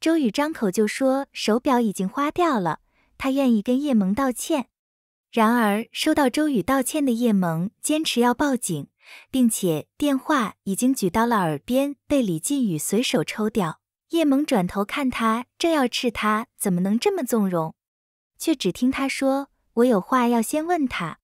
周宇张口就说手表已经花掉了，他愿意跟叶萌道歉。然而收到周宇道歉的叶萌坚持要报警，并且电话已经举到了耳边，被李靖宇随手抽掉。叶萌转头看他，正要斥他怎么能这么纵容，却只听他说：“我有话要先问他。”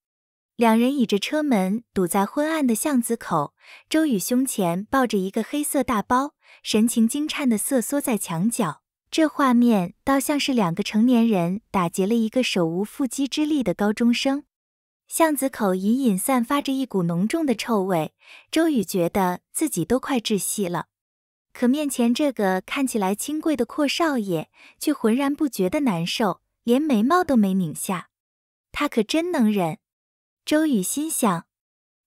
两人倚着车门堵在昏暗的巷子口，周宇胸前抱着一个黑色大包，神情惊颤的瑟缩在墙角。这画面倒像是两个成年人打劫了一个手无缚鸡之力的高中生。巷子口隐隐散发着一股浓重的臭味，周宇觉得自己都快窒息了。可面前这个看起来清贵的阔少爷却浑然不觉的难受，连眉毛都没拧下。他可真能忍。周宇心想，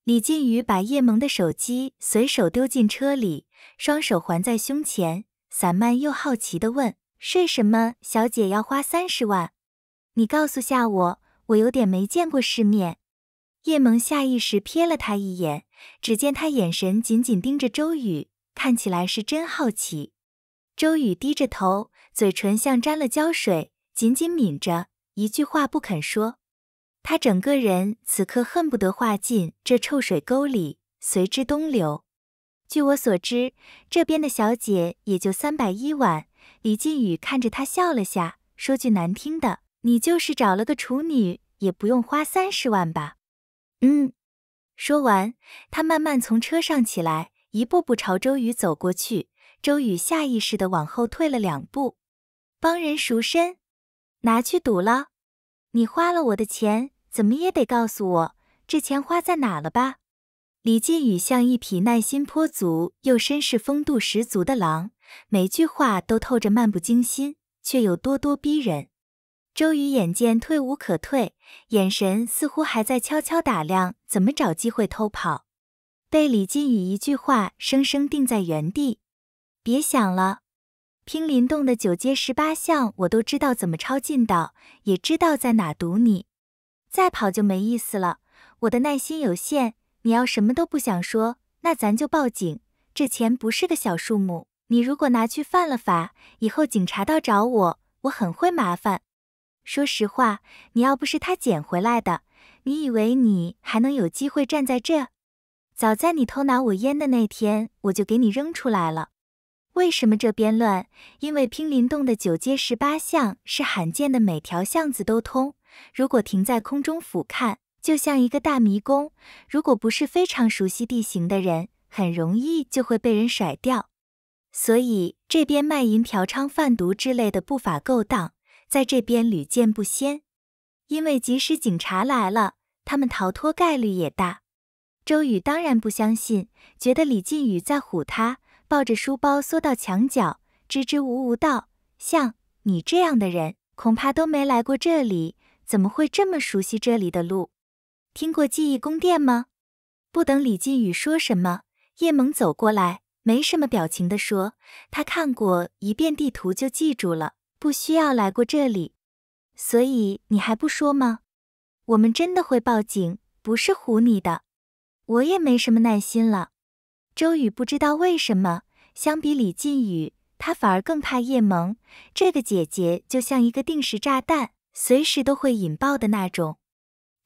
李靖宇把叶萌的手机随手丢进车里，双手环在胸前，散漫又好奇地问：“睡什么？小姐要花三十万？你告诉下我，我有点没见过世面。”叶萌下意识瞥了他一眼，只见他眼神紧紧盯着周宇，看起来是真好奇。周宇低着头，嘴唇像沾了胶水，紧紧抿着，一句话不肯说。他整个人此刻恨不得化进这臭水沟里，随之东流。据我所知，这边的小姐也就三百一晚。李靖宇看着他笑了下，说句难听的，你就是找了个处女，也不用花三十万吧？嗯。说完，他慢慢从车上起来，一步步朝周宇走过去。周宇下意识的往后退了两步。帮人赎身，拿去赌了？你花了我的钱。怎么也得告诉我这钱花在哪了吧？李靖宇像一匹耐心颇足又绅士风度十足的狼，每句话都透着漫不经心，却又咄咄逼人。周瑜眼见退无可退，眼神似乎还在悄悄打量怎么找机会偷跑，被李靖宇一句话生生定在原地。别想了，拼林洞的九街十八巷我都知道怎么抄近道，也知道在哪堵你。再跑就没意思了，我的耐心有限。你要什么都不想说，那咱就报警。这钱不是个小数目，你如果拿去犯了法，以后警察到找我，我很会麻烦。说实话，你要不是他捡回来的，你以为你还能有机会站在这？早在你偷拿我烟的那天，我就给你扔出来了。为什么这边乱？因为拼林洞的九街十八巷是罕见的，每条巷子都通。如果停在空中俯瞰，就像一个大迷宫。如果不是非常熟悉地形的人，很容易就会被人甩掉。所以这边卖淫、嫖娼、贩毒之类的不法勾当，在这边屡见不鲜。因为即使警察来了，他们逃脱概率也大。周宇当然不相信，觉得李靖宇在唬他，抱着书包缩到墙角，支支吾吾道：“像你这样的人，恐怕都没来过这里。”怎么会这么熟悉这里的路？听过记忆宫殿吗？不等李靖宇说什么，叶萌走过来，没什么表情的说：“他看过一遍地图就记住了，不需要来过这里。所以你还不说吗？我们真的会报警，不是唬你的。我也没什么耐心了。”周宇不知道为什么，相比李靖宇，他反而更怕叶萌。这个姐姐就像一个定时炸弹。随时都会引爆的那种。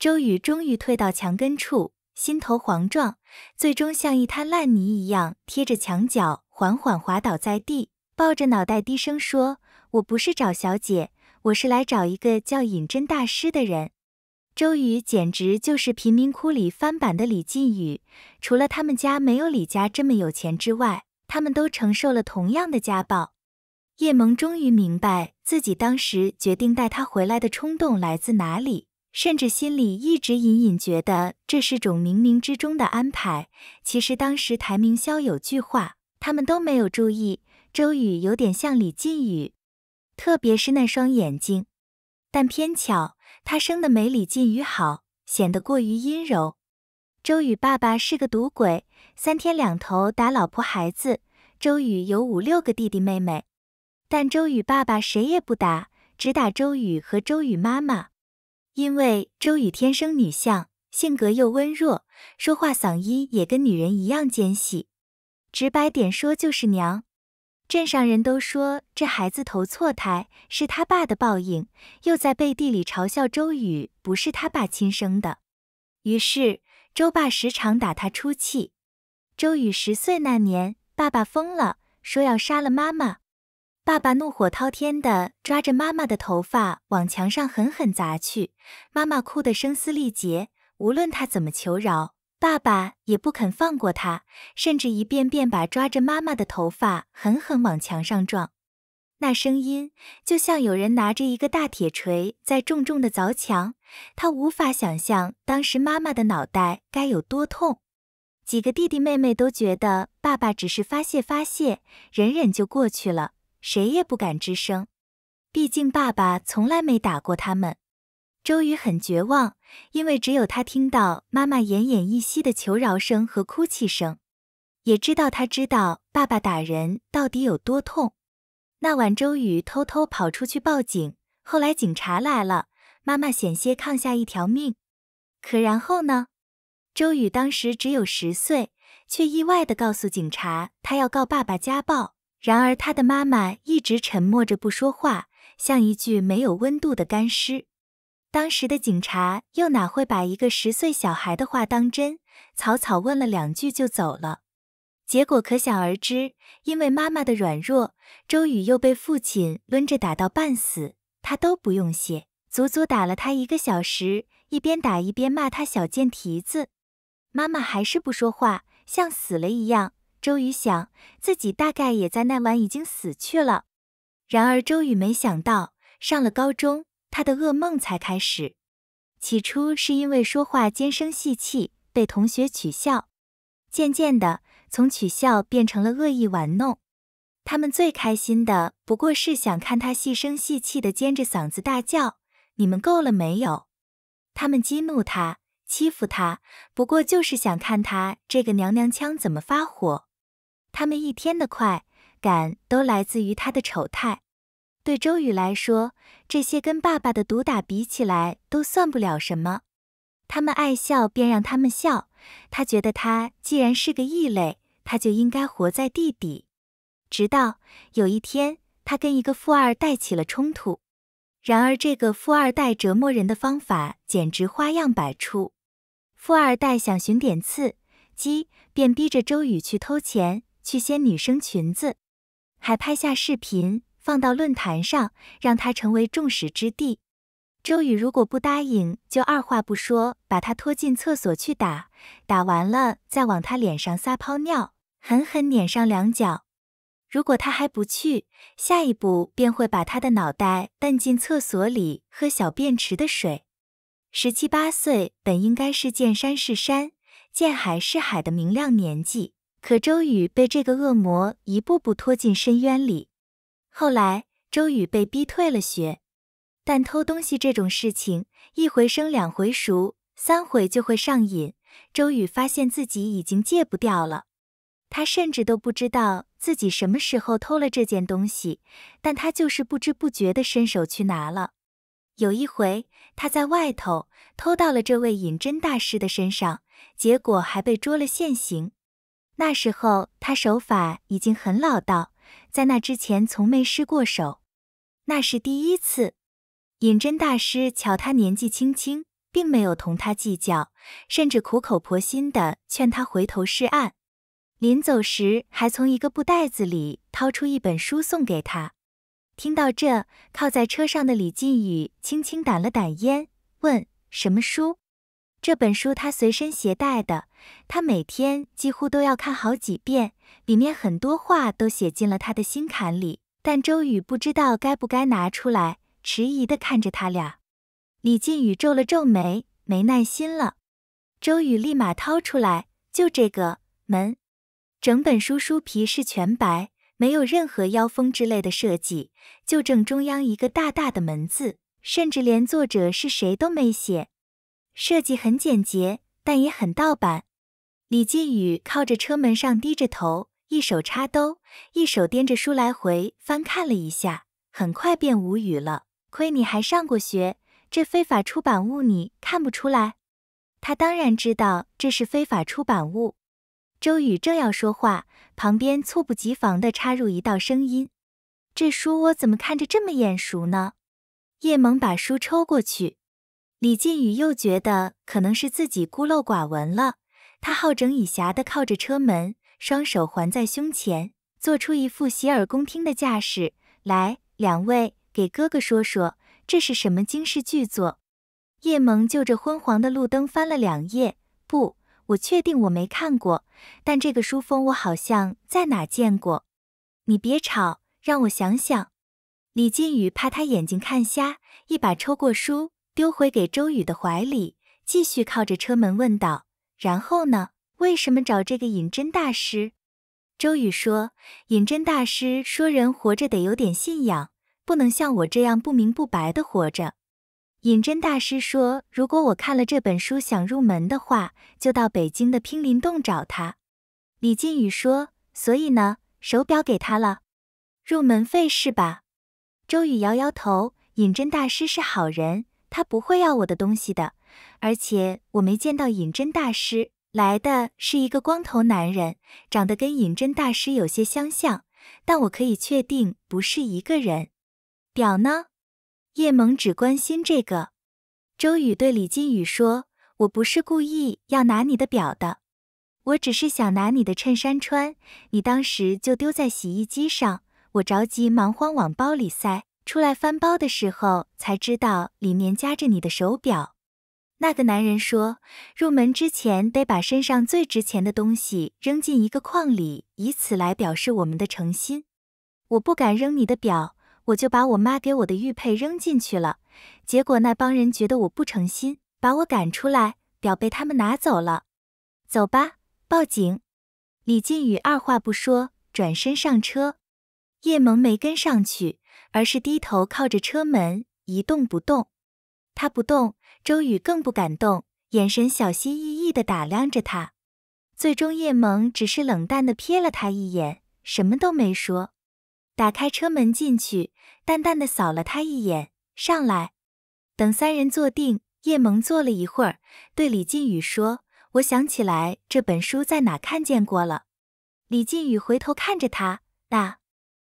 周宇终于退到墙根处，心头惶状，最终像一滩烂泥一样贴着墙角，缓缓滑倒在地，抱着脑袋低声说：“我不是找小姐，我是来找一个叫尹真大师的人。”周宇简直就是贫民窟里翻版的李靖宇，除了他们家没有李家这么有钱之外，他们都承受了同样的家暴。叶萌终于明白自己当时决定带他回来的冲动来自哪里，甚至心里一直隐隐觉得这是种冥冥之中的安排。其实当时台明霄有句话，他们都没有注意，周宇有点像李靖宇，特别是那双眼睛。但偏巧他生的没李靖宇好，显得过于阴柔。周宇爸爸是个赌鬼，三天两头打老婆孩子。周宇有五六个弟弟妹妹。但周宇爸爸谁也不打，只打周宇和周宇妈妈。因为周宇天生女相，性格又温弱，说话嗓音也跟女人一样尖细。直白点说就是娘。镇上人都说这孩子投错胎是他爸的报应，又在背地里嘲笑周宇不是他爸亲生的。于是周爸时常打他出气。周宇十岁那年，爸爸疯了，说要杀了妈妈。爸爸怒火滔天的抓着妈妈的头发往墙上狠狠砸去，妈妈哭得声嘶力竭，无论他怎么求饶。爸爸也不肯放过他，甚至一遍遍把抓着妈妈的头发狠狠往墙上撞，那声音就像有人拿着一个大铁锤在重重的凿墙。他无法想象当时妈妈的脑袋该有多痛。几个弟弟妹妹都觉得爸爸只是发泄发泄，忍忍就过去了，谁也不敢吱声。毕竟爸爸从来没打过他们。周瑜很绝望，因为只有他听到妈妈奄奄一息的求饶声和哭泣声，也知道他知道爸爸打人到底有多痛。那晚，周瑜偷偷跑出去报警，后来警察来了，妈妈险些抗下一条命。可然后呢？周宇当时只有十岁，却意外的告诉警察他要告爸爸家暴。然而他的妈妈一直沉默着不说话，像一具没有温度的干尸。当时的警察又哪会把一个十岁小孩的话当真？草草问了两句就走了，结果可想而知。因为妈妈的软弱，周宇又被父亲抡着打到半死，他都不用谢，足足打了他一个小时，一边打一边骂他小贱蹄子。妈妈还是不说话，像死了一样。周宇想，自己大概也在那晚已经死去了。然而周宇没想到，上了高中。他的噩梦才开始。起初是因为说话尖声细气，被同学取笑；渐渐的，从取笑变成了恶意玩弄。他们最开心的不过是想看他细声细气的尖着嗓子大叫：“你们够了没有？”他们激怒他，欺负他，不过就是想看他这个娘娘腔怎么发火。他们一天的快感都来自于他的丑态。对周宇来说，这些跟爸爸的毒打比起来都算不了什么。他们爱笑，便让他们笑。他觉得他既然是个异类，他就应该活在地底。直到有一天，他跟一个富二代起了冲突。然而，这个富二代折磨人的方法简直花样百出。富二代想寻点刺激，便逼着周宇去偷钱，去掀女生裙子，还拍下视频。放到论坛上，让他成为众矢之的。周宇如果不答应，就二话不说把他拖进厕所去打，打完了再往他脸上撒泡尿，狠狠撵上两脚。如果他还不去，下一步便会把他的脑袋摁进厕所里喝小便池的水。十七八岁本应该是见山是山、见海是海的明亮年纪，可周宇被这个恶魔一步步拖进深渊里。后来，周宇被逼退了学，但偷东西这种事情，一回生两回熟，三回就会上瘾。周宇发现自己已经戒不掉了，他甚至都不知道自己什么时候偷了这件东西，但他就是不知不觉的伸手去拿了。有一回，他在外头偷到了这位隐真大师的身上，结果还被捉了现行。那时候他手法已经很老道。在那之前，从没失过手，那是第一次。尹真大师瞧他年纪轻轻，并没有同他计较，甚至苦口婆心的劝他回头是岸。临走时，还从一个布袋子里掏出一本书送给他。听到这，靠在车上的李靖宇轻轻掸了掸烟，问：“什么书？”这本书他随身携带的，他每天几乎都要看好几遍，里面很多话都写进了他的心坎里。但周宇不知道该不该拿出来，迟疑的看着他俩。李靖宇皱了皱眉，没耐心了。周宇立马掏出来，就这个门。整本书书皮是全白，没有任何腰封之类的设计，就正中央一个大大的门字，甚至连作者是谁都没写。设计很简洁，但也很盗版。李靖宇靠着车门上低着头，一手插兜，一手掂着书来回翻看了一下，很快便无语了。亏你还上过学，这非法出版物你看不出来？他当然知道这是非法出版物。周宇正要说话，旁边猝不及防地插入一道声音：“这书我怎么看着这么眼熟呢？”叶萌把书抽过去，李靖宇又觉得可能是自己孤陋寡闻了。他好整以暇地靠着车门，双手环在胸前，做出一副洗耳恭听的架势。来，两位，给哥哥说说，这是什么惊世巨作？叶萌就着昏黄的路灯翻了两页，不，我确定我没看过，但这个书封我好像在哪见过。你别吵，让我想想。李靖宇怕他眼睛看瞎，一把抽过书，丢回给周宇的怀里，继续靠着车门问道：“然后呢？为什么找这个隐真大师？”周宇说：“隐真大师说，人活着得有点信仰，不能像我这样不明不白的活着。”隐真大师说：“如果我看了这本书想入门的话，就到北京的拼林洞找他。”李靖宇说：“所以呢，手表给他了，入门费是吧？”周宇摇摇头，尹真大师是好人，他不会要我的东西的。而且我没见到隐真大师，来的是一个光头男人，长得跟隐真大师有些相像，但我可以确定不是一个人。表呢？叶萌只关心这个。周宇对李金宇说：“我不是故意要拿你的表的，我只是想拿你的衬衫穿，你当时就丢在洗衣机上。”我着急，忙慌往包里塞，出来翻包的时候才知道里面夹着你的手表。那个男人说，入门之前得把身上最值钱的东西扔进一个筐里，以此来表示我们的诚心。我不敢扔你的表，我就把我妈给我的玉佩扔进去了。结果那帮人觉得我不诚心，把我赶出来，表被他们拿走了。走吧，报警！李靖宇二话不说，转身上车。叶萌没跟上去，而是低头靠着车门一动不动。他不动，周宇更不敢动，眼神小心翼翼地打量着他。最终，叶萌只是冷淡地瞥了他一眼，什么都没说。打开车门进去，淡淡的扫了他一眼，上来。等三人坐定，叶萌坐了一会儿，对李靖宇说：“我想起来这本书在哪看见过了。”李靖宇回头看着他，那。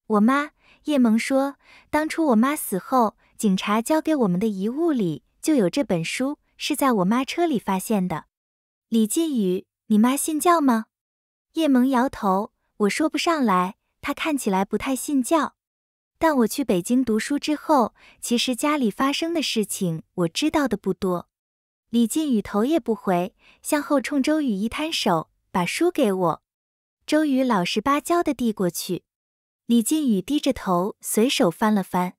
我妈叶萌说，当初我妈死后，警察交给我们的遗物里就有这本书，是在我妈车里发现的。李靖宇，你妈信教吗？叶萌摇头，我说不上来，她看起来不太信教。但我去北京读书之后，其实家里发生的事情我知道的不多。李靖宇头也不回，向后冲周宇一摊手，把书给我。周宇老实巴交的递过去。李靖宇低着头，随手翻了翻。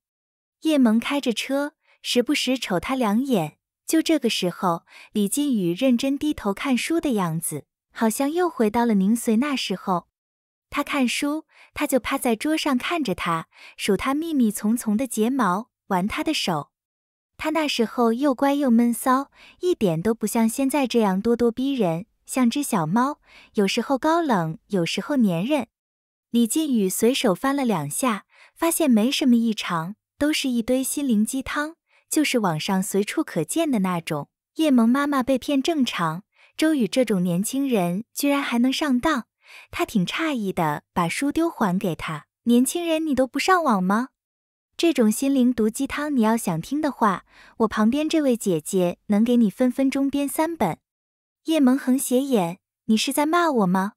叶萌开着车，时不时瞅他两眼。就这个时候，李靖宇认真低头看书的样子，好像又回到了宁随那时候。他看书，他就趴在桌上看着他，数他密密丛丛的睫毛，玩他的手。他那时候又乖又闷骚，一点都不像现在这样咄咄逼人，像只小猫，有时候高冷，有时候粘人。李靖宇随手翻了两下，发现没什么异常，都是一堆心灵鸡汤，就是网上随处可见的那种。叶萌妈妈被骗正常，周宇这种年轻人居然还能上当，他挺诧异的，把书丢还给他。年轻人，你都不上网吗？这种心灵毒鸡汤，你要想听的话，我旁边这位姐姐能给你分分钟编三本。叶萌横斜眼，你是在骂我吗？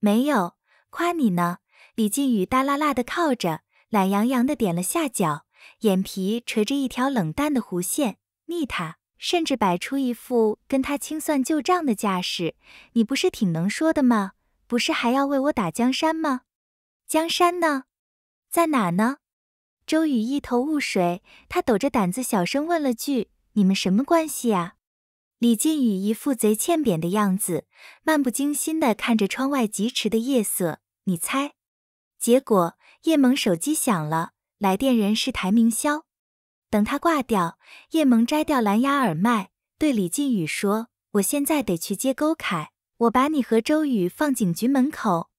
没有。夸你呢，李靖宇耷拉拉的靠着，懒洋洋的点了下脚，眼皮垂着一条冷淡的弧线，腻他，甚至摆出一副跟他清算旧账的架势。你不是挺能说的吗？不是还要为我打江山吗？江山呢？在哪呢？周宇一头雾水，他抖着胆子小声问了句：“你们什么关系呀？”李靖宇一副贼欠扁的样子，漫不经心地看着窗外疾驰的夜色。你猜？结果叶萌手机响了，来电人是台明霄。等他挂掉，叶萌摘掉蓝牙耳麦，对李靖宇说：“我现在得去接勾凯，我把你和周宇放警局门口。”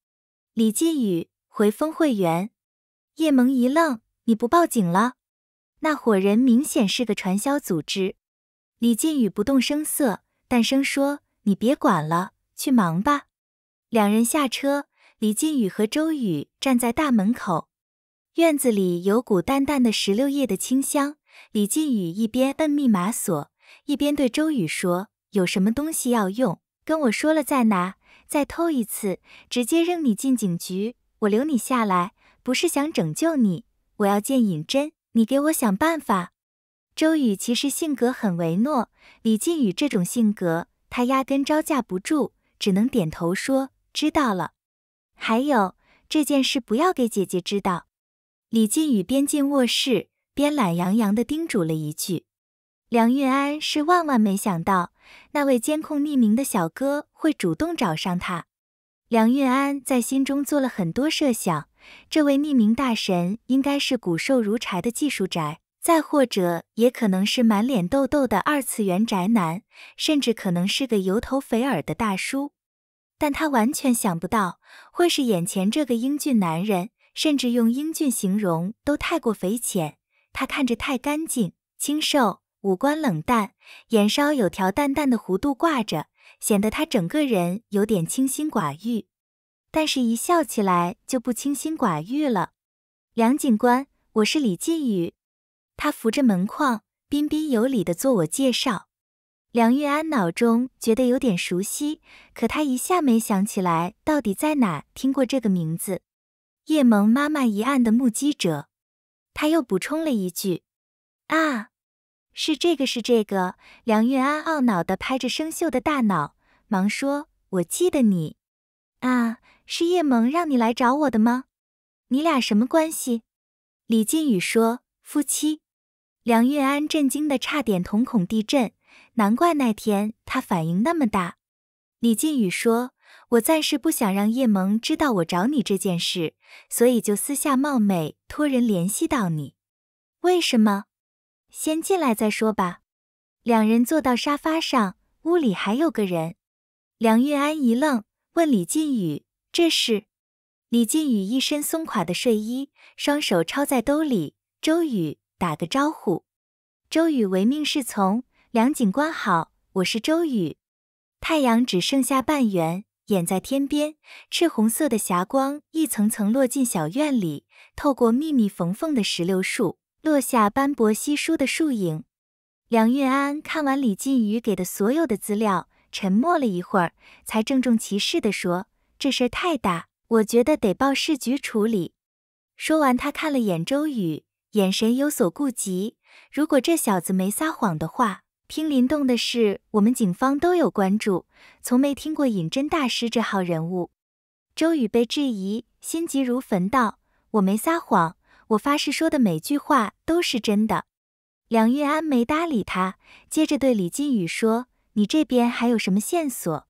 李靖宇回峰会员。叶萌一愣：“你不报警了？那伙人明显是个传销组织。”李靖宇不动声色，淡声说：“你别管了，去忙吧。”两人下车，李靖宇和周宇站在大门口，院子里有股淡淡的石榴叶的清香。李靖宇一边摁密码锁，一边对周宇说：“有什么东西要用，跟我说了再拿。再偷一次，直接扔你进警局。我留你下来，不是想拯救你，我要见尹真，你给我想办法。”周宇其实性格很唯诺，李靖宇这种性格，他压根招架不住，只能点头说：“知道了。”还有这件事不要给姐姐知道。李靖宇边进卧室边懒洋洋地叮嘱了一句。梁运安是万万没想到，那位监控匿名的小哥会主动找上他。梁运安在心中做了很多设想，这位匿名大神应该是骨瘦如柴的技术宅，再或者也可能是满脸痘痘的二次元宅男，甚至可能是个油头肥耳的大叔。但他完全想不到会是眼前这个英俊男人，甚至用英俊形容都太过肥浅。他看着太干净、清瘦，五官冷淡，眼梢有条淡淡的弧度挂着，显得他整个人有点清心寡欲。但是，一笑起来就不清心寡欲了。梁警官，我是李靖宇。他扶着门框，彬彬有礼的做我介绍。梁玉安脑中觉得有点熟悉，可他一下没想起来到底在哪听过这个名字。叶萌妈妈一案的目击者，他又补充了一句：“啊，是这个，是这个。”梁玉安懊恼地拍着生锈的大脑，忙说：“我记得你啊，是叶萌让你来找我的吗？你俩什么关系？”李靖宇说：“夫妻。”梁玉安震惊的差点瞳孔地震。难怪那天他反应那么大。李靖宇说：“我暂时不想让叶萌知道我找你这件事，所以就私下冒昧托人联系到你。为什么？先进来再说吧。”两人坐到沙发上，屋里还有个人。梁玉安一愣，问李靖宇：“这是？”李靖宇一身松垮的睡衣，双手抄在兜里。周宇打个招呼。周宇唯命是从。梁警官好，我是周宇。太阳只剩下半圆，掩在天边，赤红色的霞光一层层落进小院里，透过密密缝缝的石榴树，落下斑驳稀疏的树影。梁运安看完李靖宇给的所有的资料，沉默了一会儿，才郑重其事地说：“这事太大，我觉得得报市局处理。”说完，他看了眼周宇，眼神有所顾及。如果这小子没撒谎的话，听林动的事，我们警方都有关注，从没听过尹真大师这号人物。周宇被质疑，心急如焚道：“我没撒谎，我发誓说的每句话都是真的。”梁运安没搭理他，接着对李靖宇说：“你这边还有什么线索？”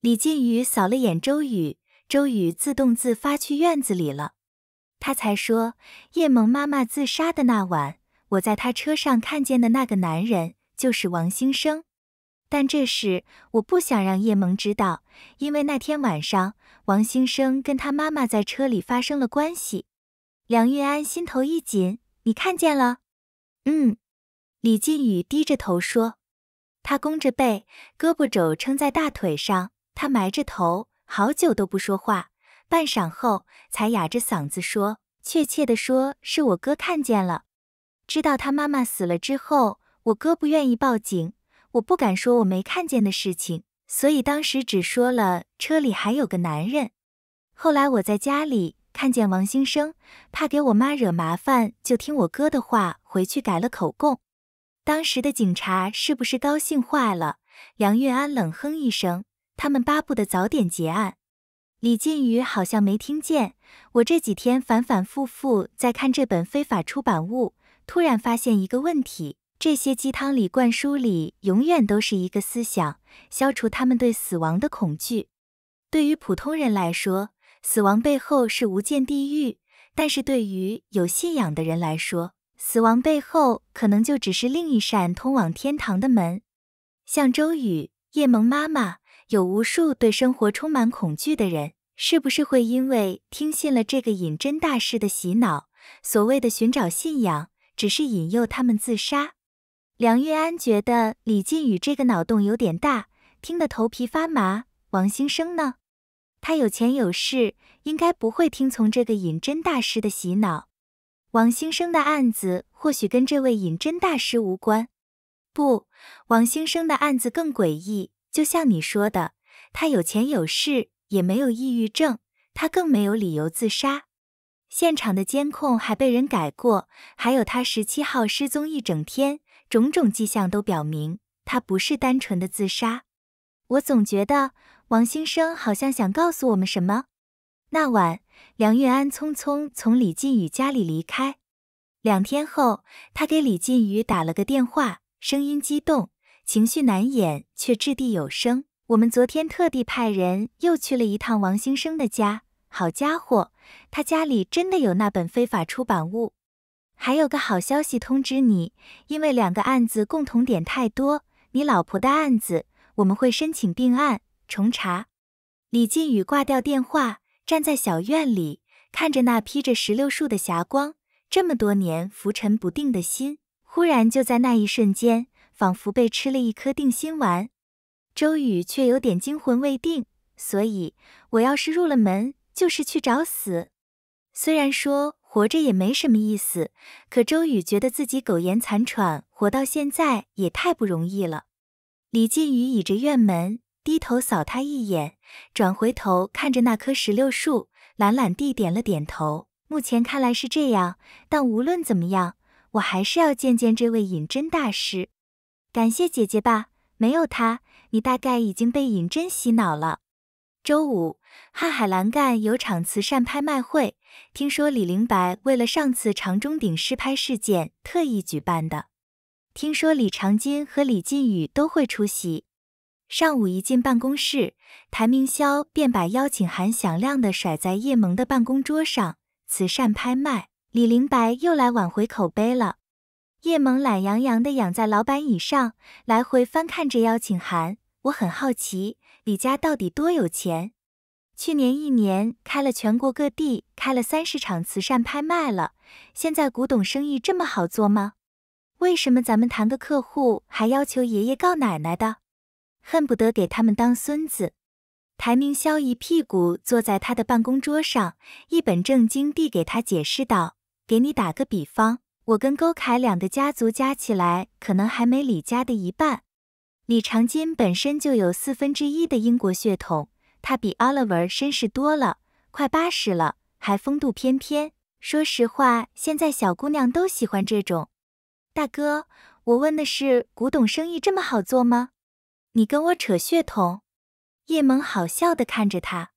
李靖宇扫了眼周宇，周宇自动自发去院子里了。他才说：“叶萌妈妈自杀的那晚，我在他车上看见的那个男人。”就是王兴生，但这事我不想让叶萌知道，因为那天晚上王兴生跟他妈妈在车里发生了关系。梁玉安心头一紧，你看见了？嗯，李靖宇低着头说。他弓着背，胳膊肘撑在大腿上，他埋着头，好久都不说话，半晌后才哑着嗓子说：“确切的说，是我哥看见了，知道他妈妈死了之后。”我哥不愿意报警，我不敢说我没看见的事情，所以当时只说了车里还有个男人。后来我在家里看见王兴生，怕给我妈惹麻烦，就听我哥的话回去改了口供。当时的警察是不是高兴坏了？梁月安冷哼一声，他们巴不得早点结案。李靖宇好像没听见。我这几天反反复复在看这本非法出版物，突然发现一个问题。这些鸡汤里灌输里永远都是一个思想：消除他们对死亡的恐惧。对于普通人来说，死亡背后是无间地狱；但是对于有信仰的人来说，死亡背后可能就只是另一扇通往天堂的门。像周宇、叶萌妈妈，有无数对生活充满恐惧的人，是不是会因为听信了这个隐真大师的洗脑，所谓的寻找信仰，只是引诱他们自杀？梁玉安觉得李靖宇这个脑洞有点大，听得头皮发麻。王兴生呢？他有钱有势，应该不会听从这个隐真大师的洗脑。王兴生的案子或许跟这位隐真大师无关。不，王兴生的案子更诡异。就像你说的，他有钱有势，也没有抑郁症，他更没有理由自杀。现场的监控还被人改过，还有他十七号失踪一整天，种种迹象都表明他不是单纯的自杀。我总觉得王兴生好像想告诉我们什么。那晚，梁运安匆匆从李靖宇家里离开。两天后，他给李靖宇打了个电话，声音激动，情绪难掩，却掷地有声。我们昨天特地派人又去了一趟王兴生的家。好家伙，他家里真的有那本非法出版物。还有个好消息通知你，因为两个案子共同点太多，你老婆的案子我们会申请并案重查。李靖宇挂掉电话，站在小院里，看着那披着石榴树的霞光，这么多年浮沉不定的心，忽然就在那一瞬间，仿佛被吃了一颗定心丸。周宇却有点惊魂未定，所以我要是入了门。就是去找死。虽然说活着也没什么意思，可周宇觉得自己苟延残喘，活到现在也太不容易了。李靖宇倚着院门，低头扫他一眼，转回头看着那棵石榴树，懒懒地点了点头。目前看来是这样，但无论怎么样，我还是要见见这位隐真大师。感谢姐姐吧，没有他，你大概已经被尹真洗脑了。周五，瀚海蓝干有场慈善拍卖会，听说李凌白为了上次长中鼎失拍事件特意举办的。听说李长金和李靖宇都会出席。上午一进办公室，谭明霄便把邀请函响亮地甩在叶萌的办公桌上。慈善拍卖，李凌白又来挽回口碑了。叶萌懒洋洋地仰在老板椅上，来回翻看着邀请函。我很好奇。李家到底多有钱？去年一年开了全国各地开了三十场慈善拍卖了。现在古董生意这么好做吗？为什么咱们谈个客户还要求爷爷告奶奶的？恨不得给他们当孙子。台明霄一屁股坐在他的办公桌上，一本正经地给他解释道：“给你打个比方，我跟沟凯两个家族加起来，可能还没李家的一半。”李长金本身就有四分之一的英国血统，他比 Oliver 绅士多了，快八十了，还风度翩翩。说实话，现在小姑娘都喜欢这种。大哥，我问的是，古董生意这么好做吗？你跟我扯血统？叶萌好笑的看着他。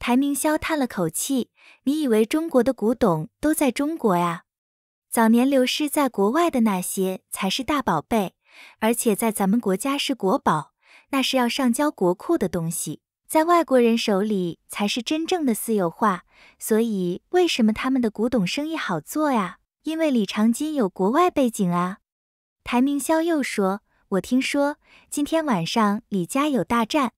台明霄叹了口气：“你以为中国的古董都在中国呀？早年流失在国外的那些才是大宝贝。”而且在咱们国家是国宝，那是要上交国库的东西，在外国人手里才是真正的私有化。所以为什么他们的古董生意好做呀？因为李长金有国外背景啊。台明霄又说：“我听说今天晚上李家有大战，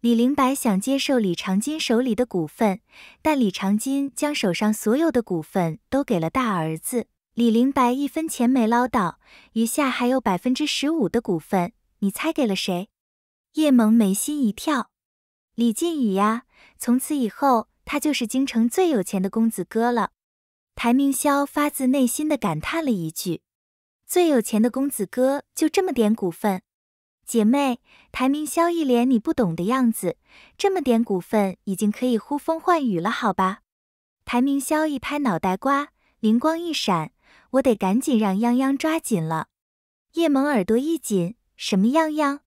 李林白想接受李长金手里的股份，但李长金将手上所有的股份都给了大儿子。”李林白一分钱没捞到，余下还有百分之十五的股份，你猜给了谁？叶萌眉心一跳，李靖宇呀！从此以后，他就是京城最有钱的公子哥了。台明霄发自内心的感叹了一句：“最有钱的公子哥就这么点股份？”姐妹，台明霄一脸你不懂的样子，这么点股份已经可以呼风唤雨了，好吧？台明霄一拍脑袋瓜，灵光一闪。我得赶紧让泱泱抓紧了。叶萌耳朵一紧，什么泱泱？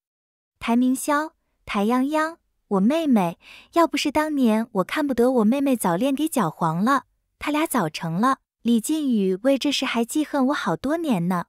台明霄，台泱泱，我妹妹。要不是当年我看不得我妹妹早恋给搅黄了，他俩早成了。李靖宇为这事还记恨我好多年呢。